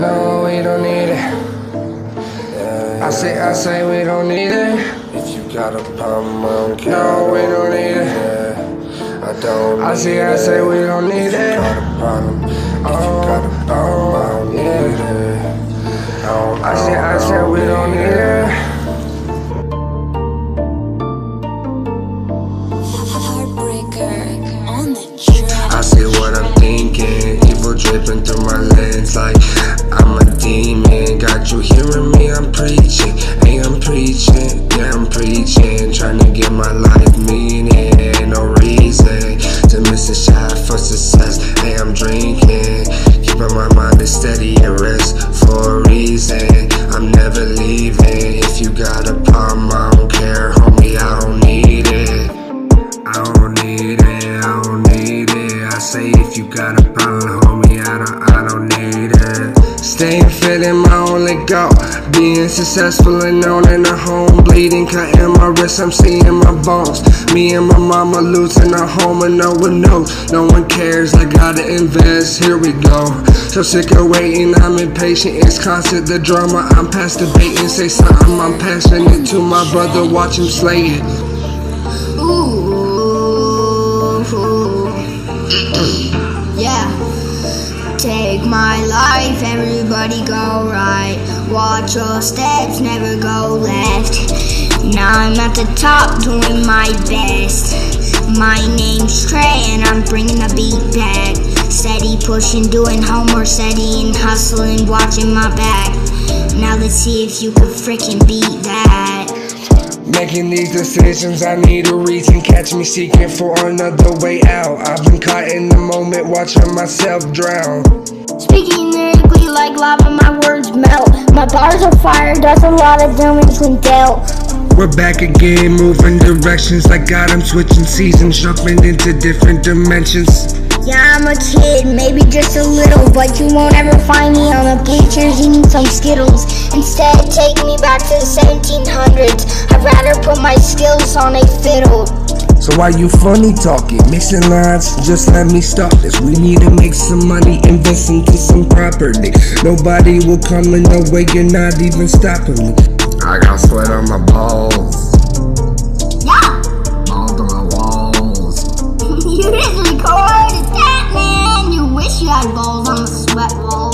No, we don't need it. I say, I say we don't need it. If you got a problem, I don't care. No, we don't need it. I don't. I say, I say we don't need If you it. got a problem, if you Oh, got a problem, I don't oh, need yeah. it. I don't, I say, oh, I say oh, we don't need it. Heartbreaker on the track. I say what I'm thinking, evil dripping through my lens like I'm a demon. Got you hearing me? I'm preaching, hey I'm preaching, yeah I'm preaching. Trying to get my life meaning, no reason to miss a shot for success. In my only goal. Being successful and known in the home. Bleeding, cutting my wrist, I'm seeing my bones. Me and my mama losing our home and no one knows. No one cares, I gotta invest, here we go. So sick of waiting, I'm impatient. It's constant, the drama. I'm past debating. Say something, I'm passionate to my brother, watch him slay it. Ooh. Yeah. Take my life, everybody go right. Watch your steps, never go left. Now I'm at the top doing my best. My name's Trey and I'm bringing the beat back. Steady pushing, doing homework, steady and hustling, watching my back. Now let's see if you can freaking beat that. Making these decisions, I need a reason. Catch me seeking for another way out. I've been caught in the moment, watching myself drown. Speaking lyrically like lava, my words melt. My bars are fire, does a lot of damage when dealt. We're back again, moving directions like God. I'm switching seasons, jumping into different dimensions. Yeah, I'm a kid, maybe just a little, but you won't ever find me on the bleachers eating some Skittles. Instead, take me back to the 1700s. I'd rather put my skills on a fiddle. So why you funny talking, mixing lines? Just let me stop this. We need to make some money, invest into some property. Nobody will come in the way, you're not even stopping me. I got sweat on my balls, Yeah! balls on my walls. you didn't record that, man. You wish you had balls on the sweat wall.